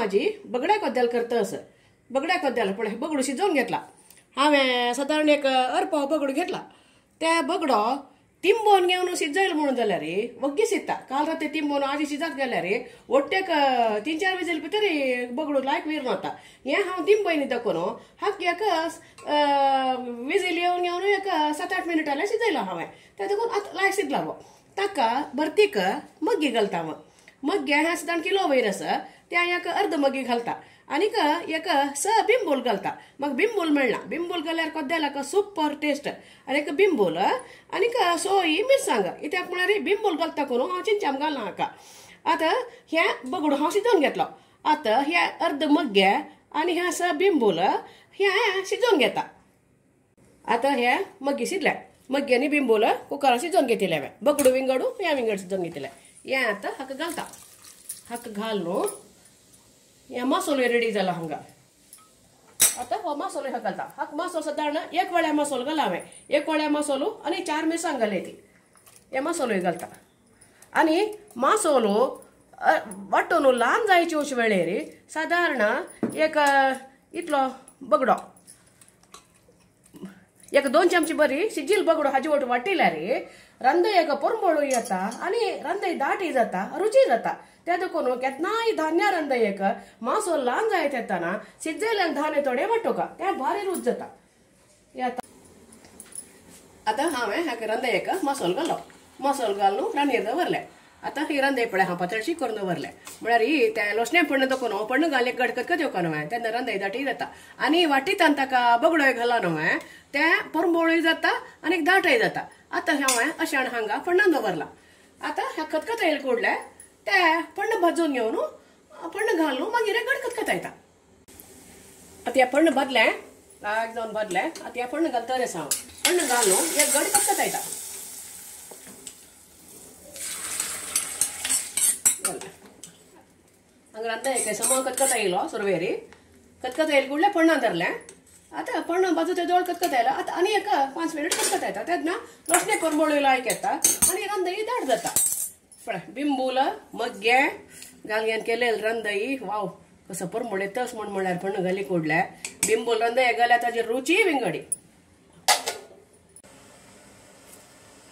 माझी बगड्या वाद्याल करतं असं. बगड्या कोद्याला पण बगडू शिजोवन घेतला. हांवें सादारण एक अर्प बगडो घेतला. त्या बगडो तिंबोन घेवन शिजयल म्हणून जाल्यार रे. वग्गी शिजता. काल रात्र तिंबोन आजी शिजत गेल्या रे. वट्टेक तीन चार विजेल भितर बगडू लायक वीर नव्हता. हें हांव तिंबयनी दाखोवन हो. हाक एक विजेल येवन घेवन एक सात आठ मिनटाले शिजयलो हांवें. त्या देखून आतां लायक शिजला ताका भरतीक मग्गी घालता मग मग्गी हा सदान किलो वयर असं. त्या एक अर्द मग्गी घालता आनीक एक स बिंबोल घालता. मग बिंबोल मेळना बिंबोल घाल्यार कोद्देलाक सुपर टेस्ट. आनीक बिंबोल. आनीक सोयी मिरसांग. इत्याक म्हळ्यार बिंबोल घालता करून हांव चिंचाम घालना हाका. आतां हे बगडो हांव शिजोवन घेतलो. आतां हे अर्द मग्गे आनी हे स बिंबोल हे शिजोवन घेता. आतां हे मग्गी शिजले मग्गी आनी बिंबोल कुकरान शिजोवन घेतिले हांवें बगडू विंगडू हे विंगड शिजोवन घेतिले हें आतां हाका घालता. हाका घालून हे मसालो रेडी जाला हांगा. आतां हो मसालो ह्या घालता. हाक मसालो सादारण एक वळ्या मसालो घाला हांवें एक वळ्या मसालो आनी चार मिरसांग घाले ती हे मसालोय घालता. आनी मसालो वाटून ल्हान जायचे अशे वेळेर. सादारण एक इतलो बगडो. एक दोन चमची बरी शिजील बगडो हाजे वट वाटिल्यार रंदय एक पोरमोळू येता आनी रंदय दाटी जाता रुची जाता. त्या दुखून केन्नाय धान्य रंदयेक मासो ल्हान जायत येताना शिजयल्यान धान्य थोडे वाटोका त्या भारी रूच जाता. येता. आतां हांवें हाका रंदयेक मसालो घालो. मसालो घालून रांदयेर दवरले आतां ही रंदय पळय हांव पातळशी करून दवरले म्हळ्यार ही त्या लोसणे पण्ण दखून पण्ण घाले गडकत येवका न्हू तेन्ना रंदय दाटी जाता. आनी वाटीतान ताका बगडोय घाला न्हू त्या परमोळी जाता आनी दाटय जाता. आतां ह्या मागीर अशाण हांगा पण दवरला. आतां ह्या खतखतयेल कोडल्या त्या पण्ण भाजून घेऊन पण्ण घालून मागीर गडखतखत येता आतां या पण्ण भरले लाग जाऊन भरले आता या पण्ण घालतलें सांग पण्ण घालून हे गडखतखत येता हांगा अंदा एक समोर खतखत येयलो हो, सुरवेरी. खतखत येयल कुडलें पण्णां धरलें आतां पण बाजू ते दोळ कतकत आयला आतां आनी एका पांच मिनट कतकत येता तेन्ना रोशने कोरमोळी लायक येता आनी रांदई दाट जाता पळय बिंबूल मग्गे गालग्यान केलेल रांदई वाव कसं परमोळे तस म्हण म्हणल्यार पण गली कोडल्या. बिंबूल रांदय गेल्या ताजी रुची विंगडी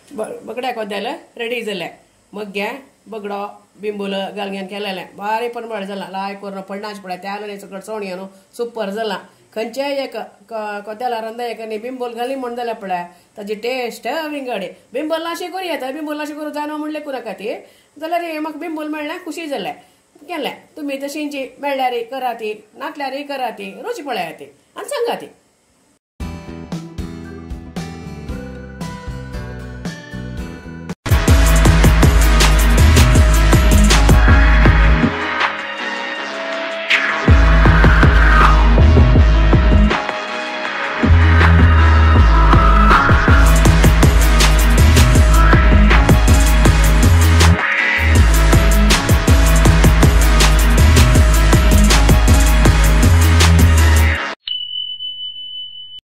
बकड्याक वद्याल रेडी जाल्या मग्गे बगडो बिंबूल घालग्यान बारीक पण बरें जालां लाय करून पडनाच पळय त्या सकट सोणी न्हू सुपर जालां खंयचेय एक कोतेला रंदा एक न्ही बिंबोल घाली म्हण जाल्यार पळय ताजी टेस्ट विंगडी बिंबोल अशें करूं येता बिंबोल अशें करूं जायना म्हणलें कुराका ती जाल्यार म्हाका बिंबोल मेळ्ळें खुशी जालें केलें तुमी तशींची मेळ्ळ्यारी करा ती नाटल्यारी करा ती रुची पळया ती आनी सांगा ती